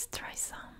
let's try some.